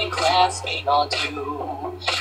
and clasping onto.